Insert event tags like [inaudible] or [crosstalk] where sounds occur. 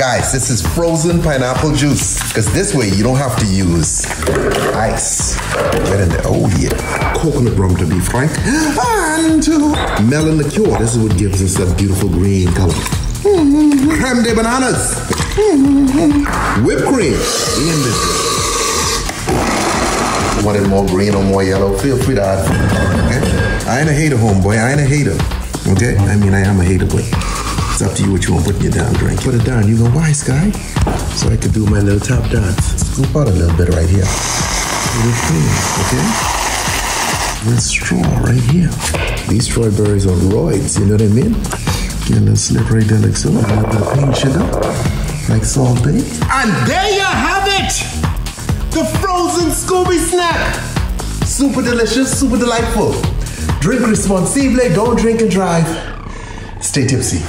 Guys, this is frozen pineapple juice. Because this way you don't have to use ice. Get in there. Oh, yeah. Coconut rum, to be frank. [gasps] And melon liqueur. This is what gives us that beautiful green color. [laughs] Creme de bananas. [laughs] Whipped cream. In this. Wanted more green or more yellow? Feel free to add. Okay? I ain't a hater, homeboy. I ain't a hater. Okay? I mean, I am a hater, but it's up to you what you want putting your down drink. Put it down. You go, why, Sky? So I could do my little top dance. Scoop out a little bit right here. Little okay? With straw right here. These strawberries are roids, you know what I mean? Get a little slip right there like so. A little pink sugar, like Salt Bae. And there you have it! The frozen Scooby snack! Super delicious, super delightful. Drink responsibly, don't drink and drive. Stay tipsy.